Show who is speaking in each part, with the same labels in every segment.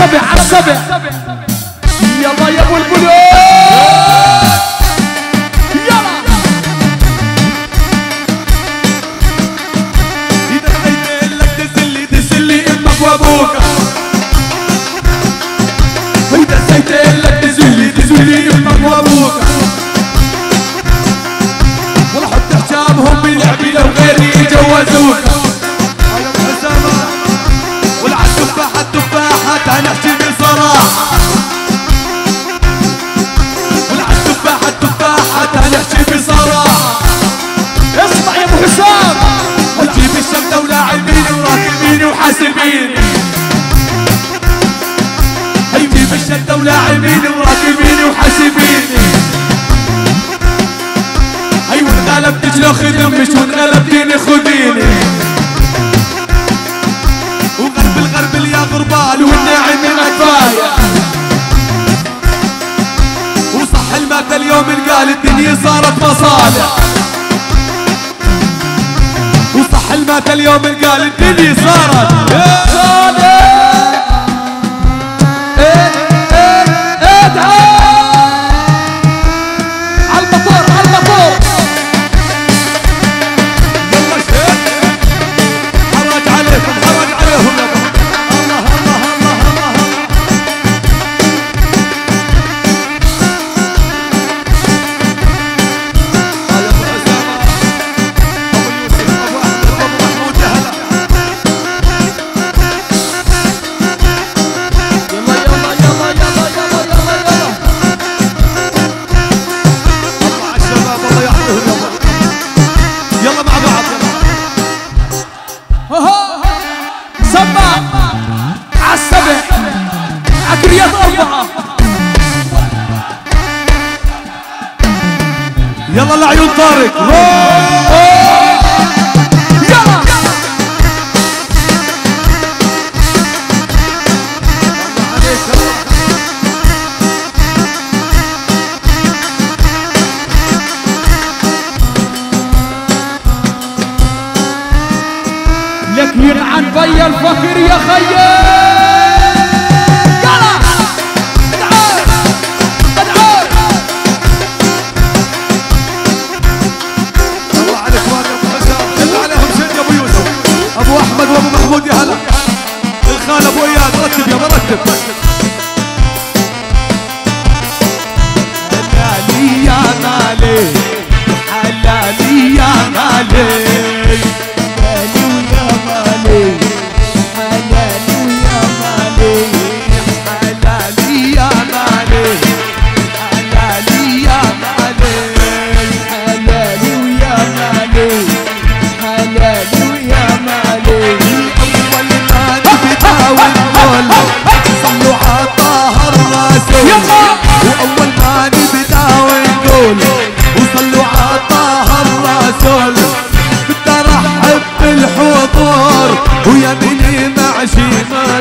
Speaker 1: عالسبع عالسبع يلا يا أبو البلوك يلا.
Speaker 2: إذا عيت لك تسلي تسلي أمك وأبوك. لك تسلي تسلي أمك وأبوك. والحط حجابهم بلعبي لو غيري يجوزوك وانغلب تجلو خدم مش وانغلبتيني خديني وغرب الغرب يا غربال والناعم كفاية وصح المات اليوم قال الدنيا صارت مصالح. وصح المات اليوم قال الدنيا صارت.
Speaker 1: عالمطور
Speaker 2: يلا لعيون طارق.
Speaker 1: يلا. لك يلعن بي الفقير يا خيي
Speaker 2: ابو محمود يا هلا. الخال ابو اياد رتب يا رتب حلالي يا مالي حلالي يا مالي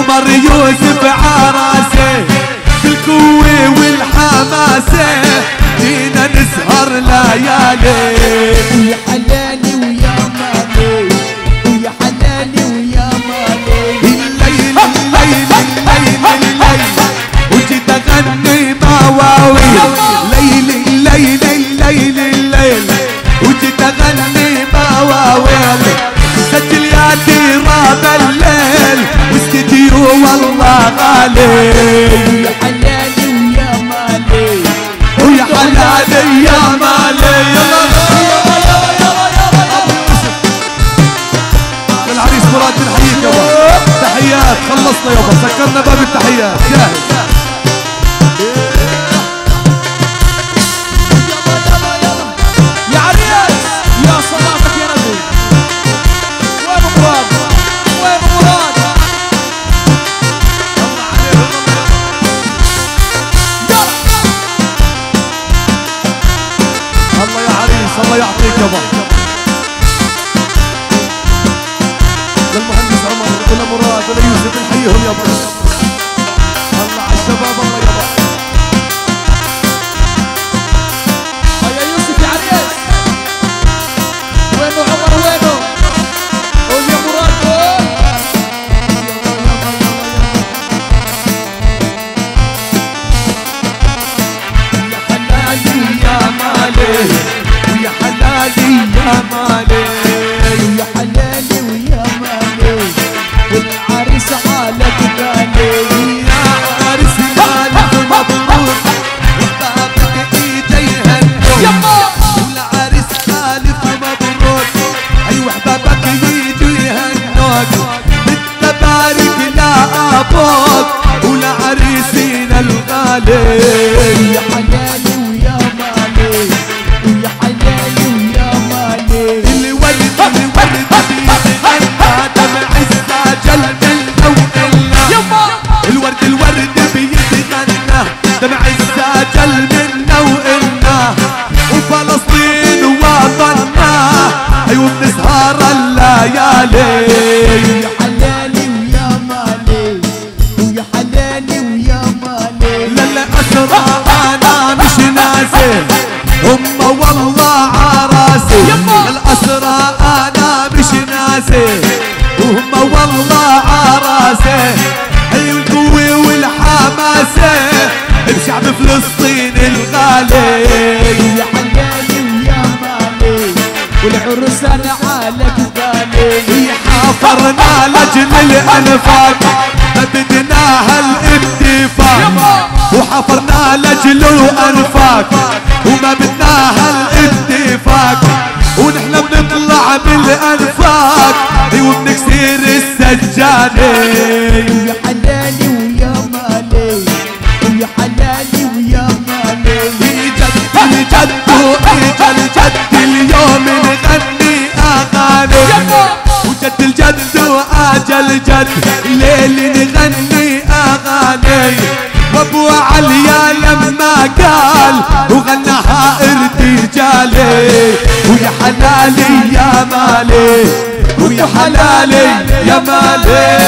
Speaker 2: عمر يوسف عراسي بالقوة والحماسة جينا نسهر ليالي.
Speaker 1: يا حلالي ويا مالي يا حلالي ويا مالي.
Speaker 2: الليل الليل الليل الليل. وجيت أغني مواويل. ليل الليل الليل يابا سكرنا باب التحيات. جاهز. الله يعطيك يابا للمهندس عمر ولا مراد ولا يوسف نحييهم يابا الله alheio فلسطين الغالي.
Speaker 1: يا حلالي ويا مالي والعرس أنا حالك بالي.
Speaker 2: حافرنا لجل الانفاق ما بدناها الاتفاق وحفرنا لجل الانفاق وما بدناها الاتفاق ونحن بنطلع بالانفاق وبنكسر السجاده
Speaker 1: يا حلالي
Speaker 2: اجا الجد اليوم نغني اغاني وجد الجد واجا الجد ليل نغني اغاني وابو عليا لما قال وغناها ارتجالي ويا حلالي يا مالي ويا حلالي يا مالي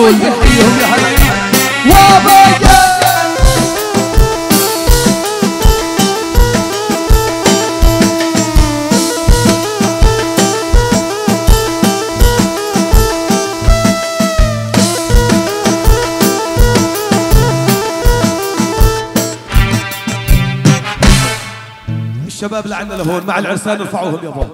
Speaker 1: وبيه
Speaker 2: حيهم يا هلا
Speaker 1: وبيه
Speaker 2: الشباب لعنا لهون مع العرسان ارفعوهم يا ابو